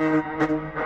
Música